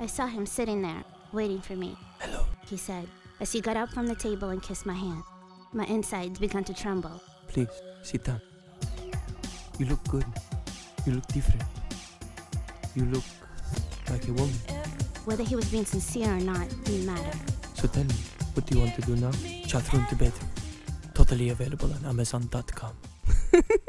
I saw him sitting there, waiting for me. Hello. He said, as he got up from the table and kissed my hand. My insides began to tremble. Please, sit down. You look good. You look different. You look like a woman. Whether he was being sincere or not didn't matter. So tell me, what do you want to do now? Chat room to bedroom. Totally available on Amazon.com.